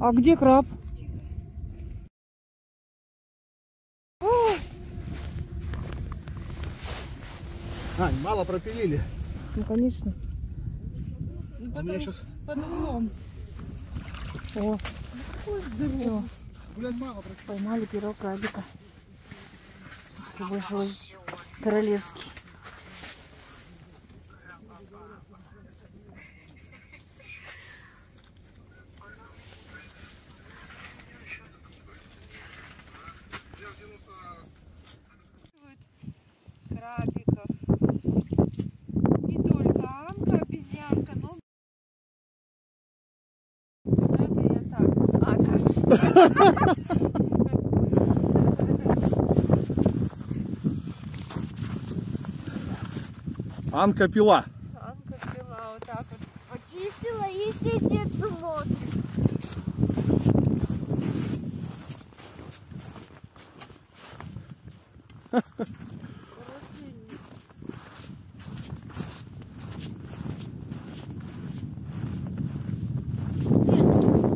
А где краб? Ань, мало пропилили. ну, конечно. У меня сейчас, Под углом. О, всё, блядь, мало пропилили. поймали первого крабика. Большой, королевский. крабиков. Не только амка, обезьянка, но... Ну, это я так. А, кажется. Анка пила. Амка пила вот так вот. Почистила и сидит смотрит.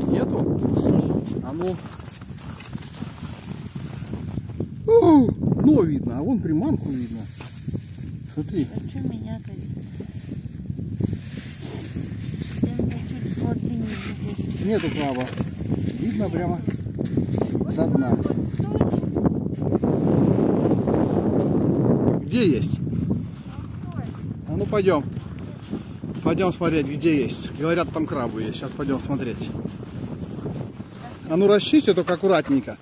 Нету? А ну. У, Дно видно, а вон приманку видно. Смотри. Что меня-то видно? Я мне чуть плотнее не залезет. Нету краба. Видно прямо до дна. Где есть? А ну пойдем. Пойдем смотреть, где есть. Говорят, там крабы есть. Сейчас пойдем смотреть. А ну расчисти только аккуратненько.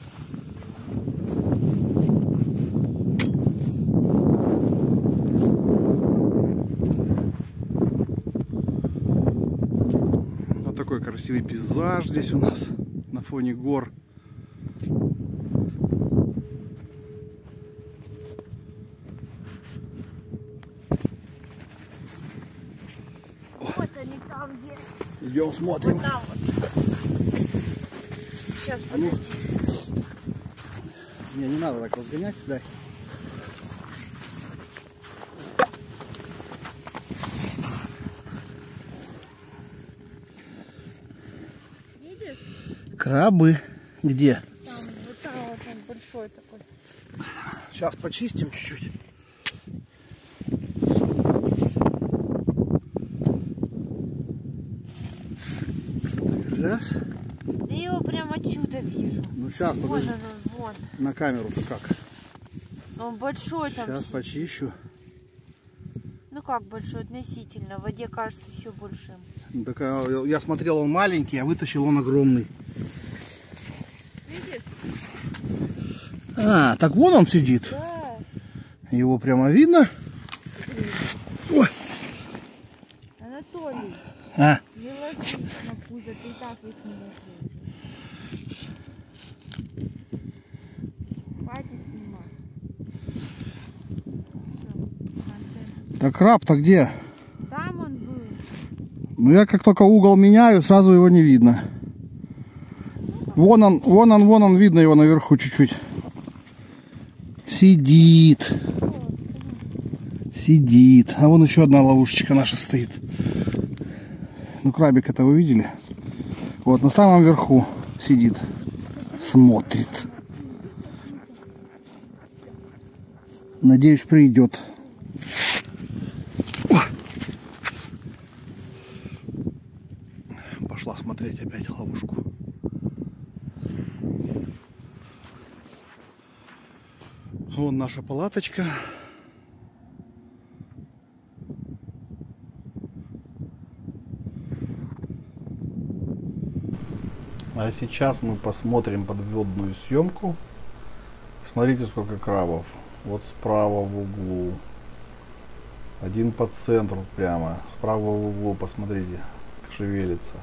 Вот такой красивый пейзаж здесь у нас на фоне гор. Вот они там есть. Идем смотрим. Там вот. Сейчас, А ну. Не, не надо так разгонять, дай. Крабы. Где? Там вот там вот он большой такой. Сейчас почистим чуть-чуть. Раз. Да я его прям отсюда вижу. Ну сейчас, Вот подожди. он, он, вот. На камеру-то как? Он большой там. Сейчас почищу. Ну как большой относительно. В воде кажется еще большим. Так, а, я смотрел, он маленький, а вытащил он огромный. Видишь? А, так вон он сидит. Да. Его прямо видно. Ой. Анатолий, А, не ложись на пузо, ты так их не накроешь. Так краб-то где? Там он был. Ну я как только угол меняю, сразу его не видно. Вон он, вон он, вон он, видно его наверху чуть-чуть. Сидит. Сидит. А вон еще одна ловушечка наша стоит. Ну крабик это вы видели? Вот на самом верху сидит. Смотрит. Надеюсь, придет. Смотреть опять ловушку. Вон наша палаточка. А сейчас мы посмотрим подводную съемку. Смотрите, сколько крабов. Вот справа в углу. Один по центру прямо. Справа в углу, посмотрите, шевелится.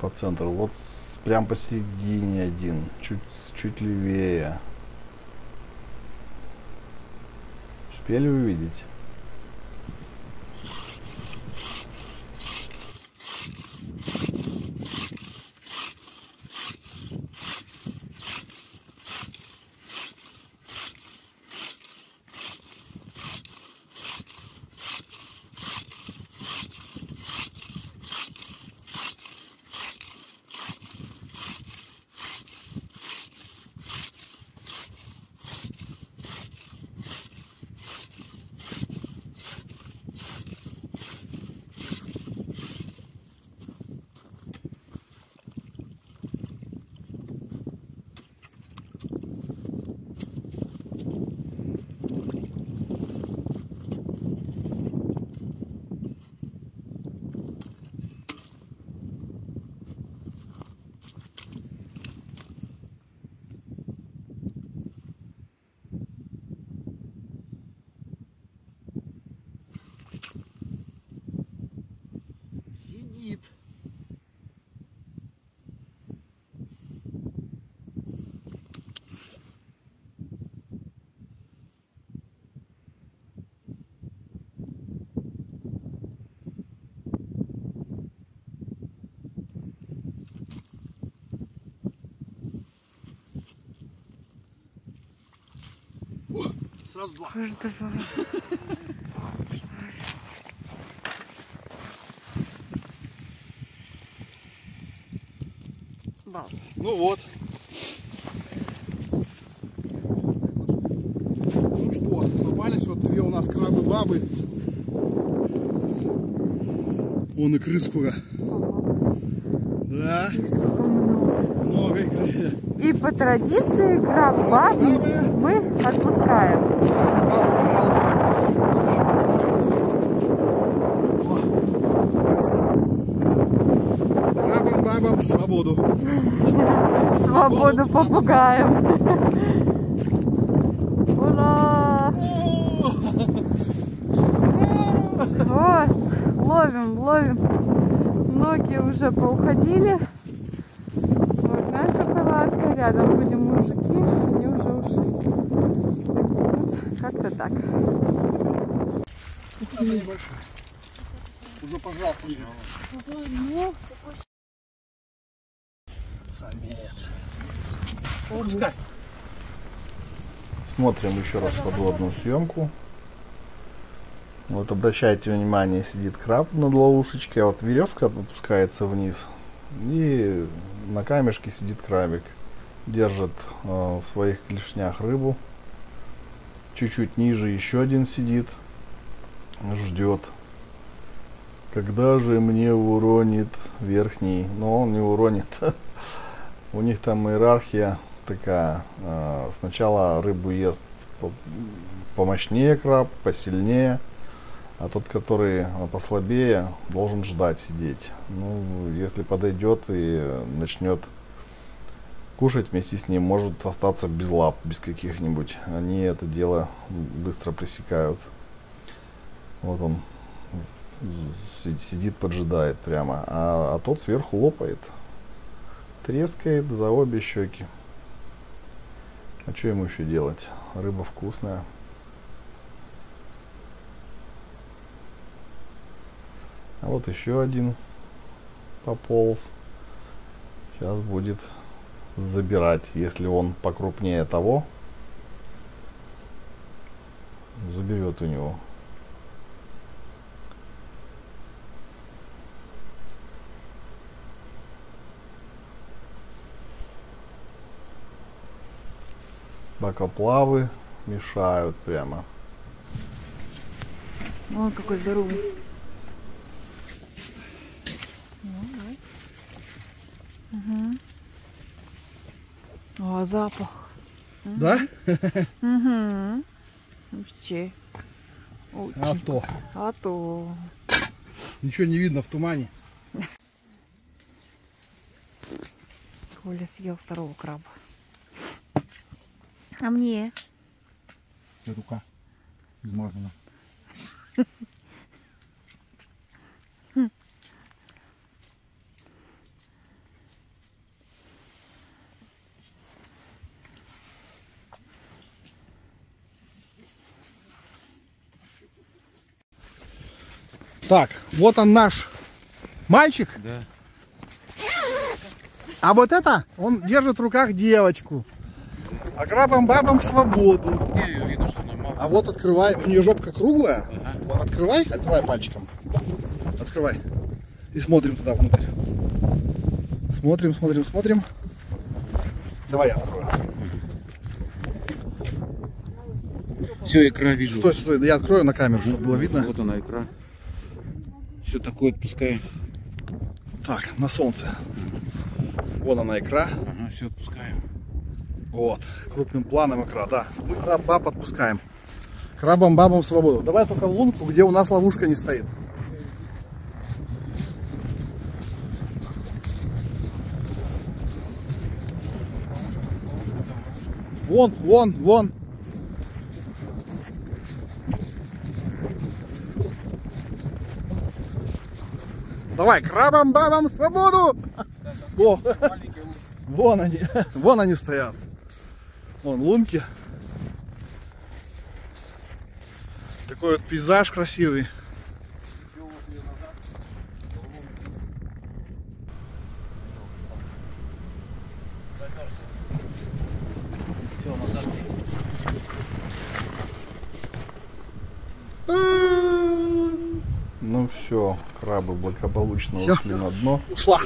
По центру. Вот прям посередине один. Чуть, чуть левее. Успели увидеть? Сразу два. Каждого. Балдеть. Ну вот. Ну что, попались вот две у нас крабы-бабы. Вон и крыс скоро. Да, много. И по традиции краб бабы мы отпускаем. Крабам-бабам свободу. Свободу попугаем. Ура! Ой, ловим, ловим. Многие уже поуходили. Палатка, рядом были мужики, они уже ушли. Вот, как-то так. Уже пожал Самец. Пускай. Смотрим еще раз подводную съемку. Вот обращайте внимание, сидит краб над ловушечкой, а вот веревка опускается вниз. И на камешке сидит крабик. Держит э, в своих клешнях рыбу. Чуть-чуть ниже еще один сидит. Ждет. Когда же мне уронит верхний? Но он не уронит. У них там иерархия такая. э, Сначала рыбу ест по- помощнее краб, посильнее. А тот, который послабее, должен ждать сидеть. Ну, если подойдет и начнет кушать вместе с ним, может остаться без лап, без каких-нибудь. Они это дело быстро пресекают. Вот он си- сидит, поджидает прямо. А, а тот сверху лопает. Трескает за обе щеки. А что ему еще делать? Рыба вкусная. А вот еще один пополз. Сейчас будет забирать, если он покрупнее того, заберет у него. Бакоплавы мешают прямо. Ой, какой здоровый. Угу. О, запах. Да? Угу. Вообще. Очень А то. А то. Ничего не видно в тумане. Коля съел второго краба. А мне? Рука измазана. Так, вот он наш мальчик. Да. А вот это, он держит в руках девочку. А крабам-бабам свободу. Не, видно, что нормально. А вот открывай, у нее жопка круглая. Вот открывай, открывай пальчиком. Открывай. И смотрим туда внутрь. Смотрим, смотрим, смотрим. Давай я открою. Все, икра вижу. Стой, стой, я открою на камеру, чтобы было видно. Вот она икра. Все такое отпускаем. Так, на солнце. Вон она икра. Ага, все отпускаем. Вот, крупным планом икра, да. Мы краб-баб отпускаем. Крабам-бабам свободу. Давай только в лунку, где у нас ловушка не стоит. Вон, вон, вон. Давай, крабам-бабам свободу! Во. Вон они, вон они стоят. Вон лунки. Такой вот пейзаж красивый. Крабы благополучно Всё. ушли на дно. Ушла.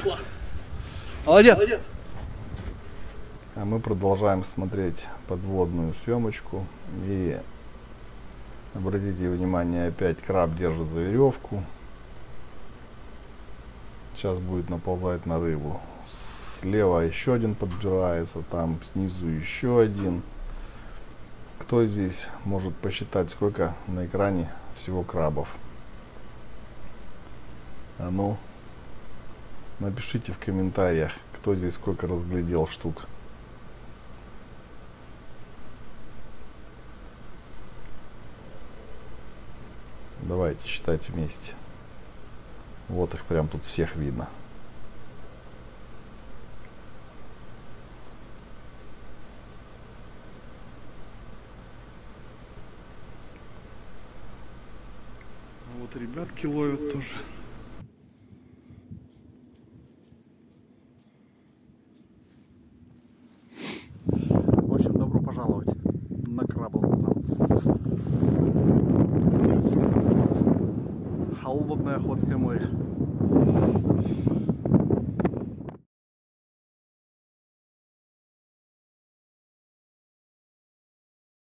Молодец. А мы продолжаем смотреть подводную съемочку. И обратите внимание, опять краб держит за веревку. Сейчас будет наползать на рыбу. Слева еще один подбирается, там снизу еще один. Кто здесь может посчитать, сколько на экране всего крабов? А ну, напишите в комментариях, кто здесь сколько разглядел штук. Давайте считать вместе. Вот их прям тут всех видно. Вот ребятки ловят тоже. Холодное Охотское море.